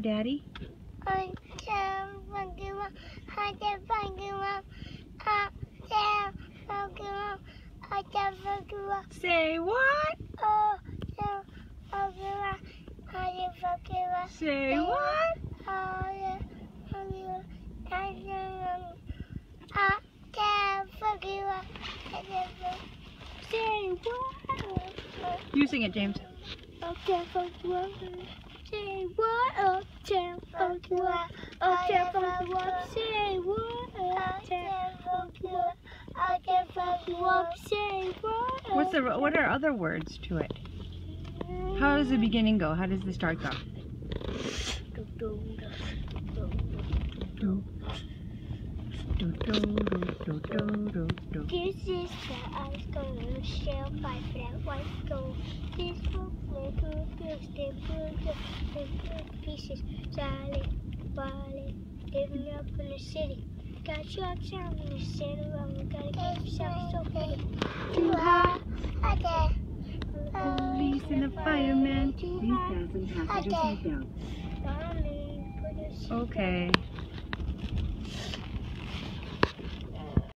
Daddy? Fucking up. Say what? Oh, yeah, fucking up. I can't fucking up. Say what? Oh, yeah, fucking up. I can't I can't fucking up. I can't fucking Say what? You sing it, James. I can't fucking up. Say what? Can't fucking up. Can't up. Say what? Can't fucking up. I can't fucking. Say what? What's the what are other words to it? How does the beginning go? How does the start go? This is the ice going shell five flat white gold. This will make a good step good and pieces. Solid, solid, living up in the city. Got shots out in the center of we gotta keep yourself so pretty. Too high, okay. Police and the firemen. Please fasten passengers seatbelts. Darling, put us Okay.